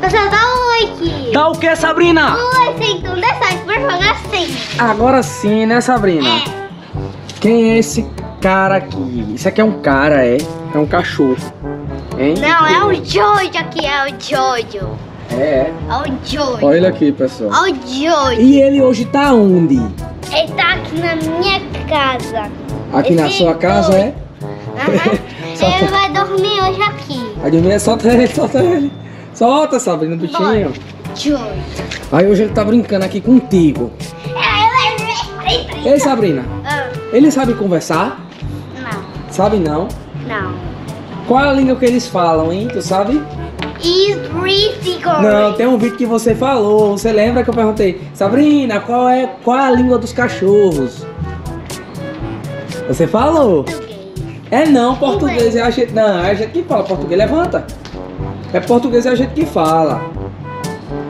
Pessoal, dá um like. Dá o que, Sabrina? Um like tudo é site pra jogar assim. Agora sim, né, Sabrina? É. Quem é esse cara aqui? Isso aqui é um cara, é? É um cachorro. Hein? Não, é o Jojo aqui, é o Jojo. É, é. É o Jojo. Olha ele aqui, pessoal. É o Jojo. E ele hoje tá onde? Ele tá aqui na minha casa. Aqui na Esse sua casa, é? Aham. Só Ele vai dormir hoje aqui. Vai dormir, solta ele, solta ele. Solta, Sabrina, o bichinho. Jojo. Aí hoje ele tá brincando aqui contigo. Ei, Sabrina, Ah, ele sabe conversar? Não, Sabe não? não. Qual é a língua que eles falam, hein? Tu sabe? Is really Não, tem um vídeo que você falou. Você lembra que eu perguntei, Sabrina, qual é, qual é a língua dos cachorros? Você falou? É não, português é a gente. Não, é a gente que fala português. Levanta. É português é a gente que fala.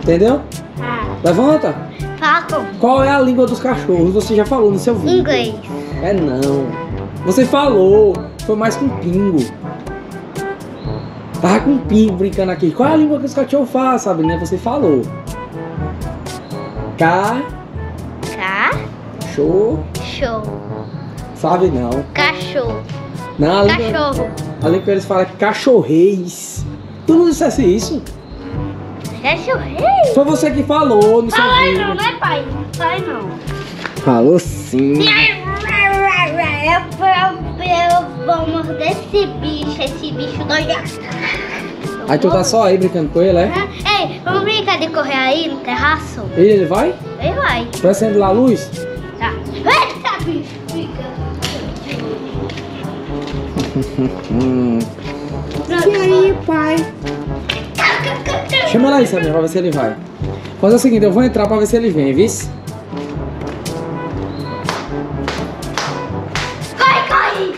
Entendeu? Ah, Levanta. fala como? Qual é a língua dos cachorros? Você já falou no seu vídeo. Inglês. É não. Você falou. Foi mais com pingo. Tava com pingo brincando aqui. Qual é a língua que os cachorros falam, Sabrina? Você falou. Cachorro. Cachorro. Sabe não. Cachorro. Não, a língua, Cachorro. a língua que eles falam é cachorreis. Tu não dissesse isso? Cachorro. Foi você que falou no seu Fala vídeo. não, né pai? Fala não. Falou sim. Eu, eu, eu vou morder esse bicho, esse bicho doido. Aí tu tá só aí brincando com ele, é? Ei, vamos brincar de correr aí no terraço? Ele, ele vai? Ele vai. Vai acender lá a luz? Tá. Eita, bicho. Fica. E aí, pai? Chama ele aí, Sabrina, pra ver se ele vai. Fazer o seguinte, eu vou entrar pra ver se ele vem, viu? Corre, corre!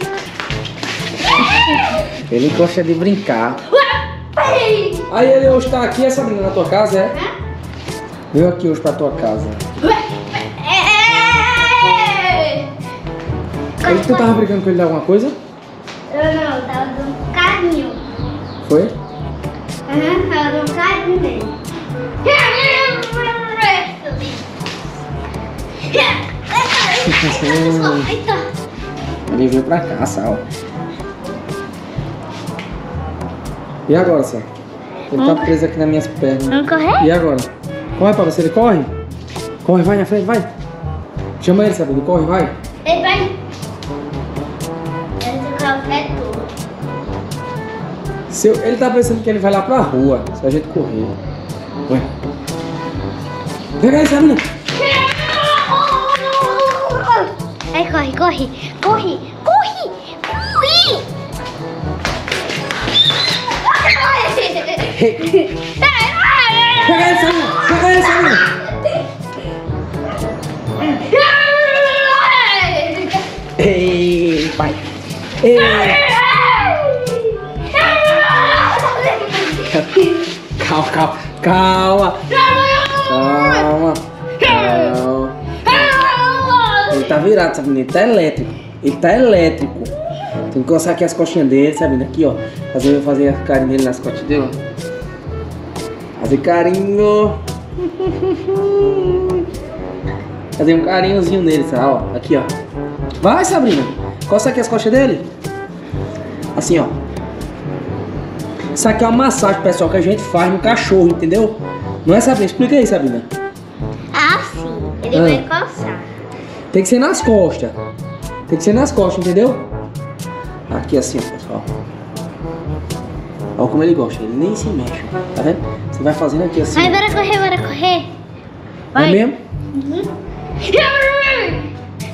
Ele gosta de brincar. Aí ele hoje tá aqui, é Sabrina, na tua casa, é? Veio aqui hoje pra tua casa. Ei! Aí tu tava brincando com ele de alguma coisa? Eu não, tava dando carinho. Foi? Aham, tava dando carinho nele. Eita! Ele veio pra cá, Sal. E agora, Sal? Ele tá preso aqui nas minhas pernas. Vamos correr? E agora? Corre pra se ele corre. Corre, vai na frente, vai. Chama ele, Sabrina. Corre, vai. Ele vai. Ele fica pé todo. Se eu- ele tá pensando que ele vai lá pra rua, se a gente correr. Ué. Pega aí, Sabrina. Aí, corre, corre, corre, corre, corre! Calma, calma, calma. Calma. Ele tá virado, Sabrina. Ele tá elétrico. Ele tá elétrico. Tem que coçar aqui as costinhas dele, Sabrina. Aqui, ó. Fazer, fazer carinho dele nas costas dele, ó. Fazer carinho. Fazer um carinhozinho nele, sabe? Ó, aqui, ó. Vai, Sabrina. Coça aqui as costas dele. Assim, ó. Isso aqui é uma massagem, pessoal, que a gente faz no cachorro, entendeu? Não é, Sabrina? Explica aí, Sabrina. Ah, sim. Ele Ah. vai coçar. Tem que ser nas costas. Tem que ser nas costas, entendeu? Aqui assim, ó, pessoal. Olha como ele gosta, ele nem se mexe. Tá vendo? Você vai fazendo aqui assim. Vai, bora correr, bora correr. É mesmo?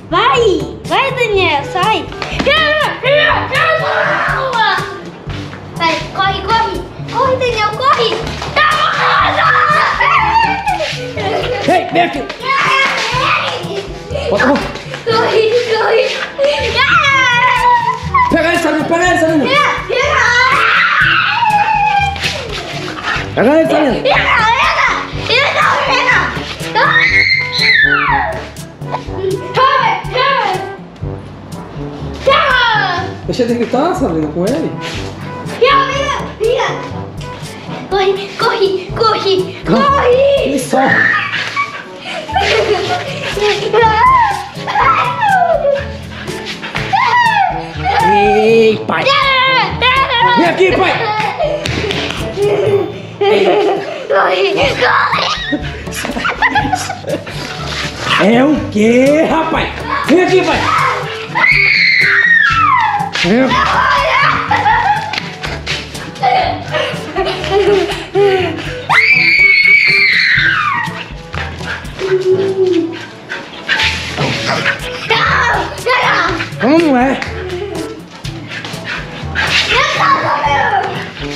Vai, vai, Daniel, sai. Vai, corre, corre. Corre, Daniel, corre. Ei, vem aqui! Bota a mão. Corre, corre. Pega ele, Sabrina, pega ele, Sabrina! Pega ele, Sabrina! Deixa ele gritar, Sabrina, com ele. Corre, corre, corre, corre! Isso. Ei, pai. Vem aqui, pai. Corre, corre! É o quê, rapaz? Vem aqui, pai. Vem. Como é?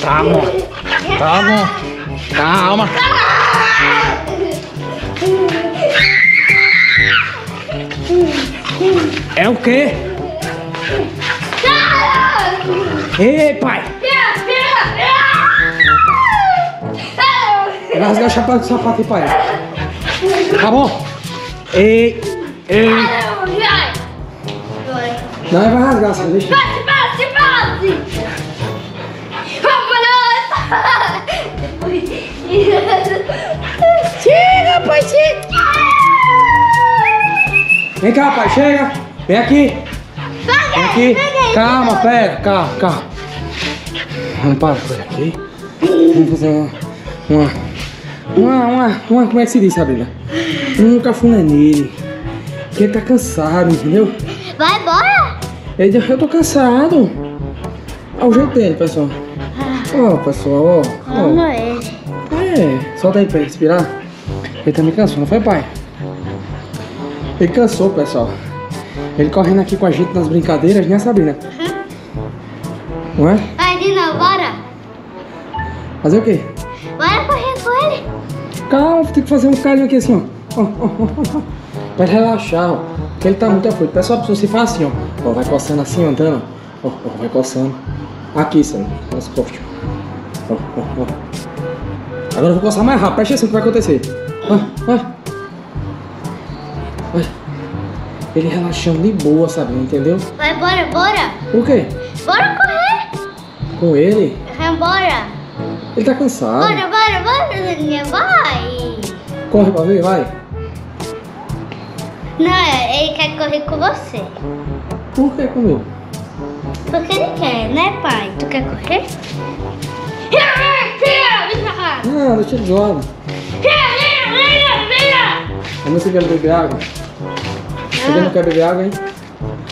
Tá bom. Tá bom. Calma. É o quê? Ei, pai. Rasga o chapéu do sapato aí, pai. Tá bom? Ei, ei. Não, vai rasgar, você deixa. Passe, passe, passe! Vamos! Chega, pai, chega! Vem cá, pai, chega. Vem aqui. Vem aqui. Calma, pera, calma, calma. Vamos para por aqui. Vamos fazer uma. Uma. Uma, uma, uma como é que se diz, Sabrina? Um cafuné nele. Porque ele tá cansado, entendeu? Vai embora! Ele, eu tô cansado. Olha o jeito dele, pessoal. Ó, pessoal, ó. Vamos ele. É, solta aí pra ele respirar. Ele também cansou, não foi, pai? Ele cansou, pessoal. Ele correndo aqui com a gente nas brincadeiras, né, Sabrina? Não é? Vai, Dina, bora! Fazer o quê? Bora correr com ele! Calma, tem que fazer um carinho aqui assim, ó. Ó, ó, ó, ó. Pra ele relaxar, ó. Porque ele tá muito afoito. Pessoal, se você faz assim, ó. Ó, vai coçando assim, andando. Ó, ó, vai coçando. Aqui, Sam, nas costas. Ó, ó, ó. Agora eu vou coçar mais rápido. Presta atenção o que vai acontecer. Ó. Ó. Ele relaxando de boa, sabe? Entendeu? Vai, bora, bora! O quê? Bora correr! Com ele? Vai embora! Ele tá cansado. Bora, bora, bora, Daninha, vai! Corre pra ver, vai. Não, ele quer correr com você. Por que comigo? Porque ele quer, né, pai? Tu quer correr? Não, deixa ele de lado. Vamos ver se ele quer beber água. Você não quer beber água, hein?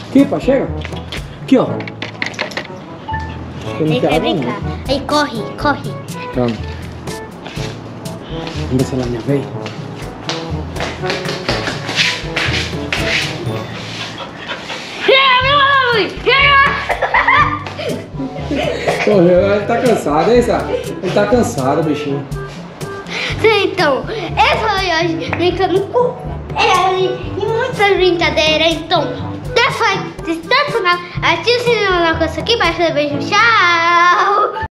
Aqui, pá, chega. Aqui, ó. Ele não quer quer brincar. não. Aí corre, corre. Calma. Vamos ver se ela minha vez. Correu, ele tá cansado, hein, Sá? Ele tá cansado, bichinho. Então, eu foi hoje brincando com ele e muitas brincadeiras. Então, deixa se inscreve no canal, ativa o sininho na coisa aqui, baixa o beijo, tchau!